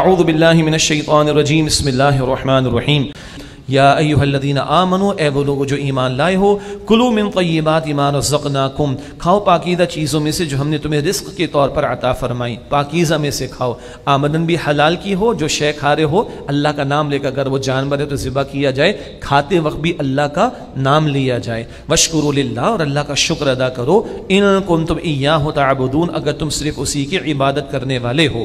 اعوذ باللہ من الشیطان الرجیم، بسم اللہ الرحمن الرحیم۔ یا ایوہ الذین آمنوا، اے وہ لوگ جو ایمان لائے ہو کلو من طیبات ما رزقناکم۔ کھاؤ پاکیزہ چیزوں میں سے جو ہم نے تمہیں رزق کے طور پر عطا فرمائی۔ پاکیزہ میں سے کھاؤ۔ آمدن بھی حلال کی ہو، جو شے کھا رہے ہو، اللہ کا نام لے کر اگر وہ جانور ہے تو ذبح کیا جائے۔ کھاتے وقت بھی اللہ کا نام لیا جائے۔ وشکر للہ، اور اللہ کا شکر ادا کرو۔ ان کنتم ایاہ تعبدون، اگر تم صرف اسی کی عبادت کرنے والے ہو۔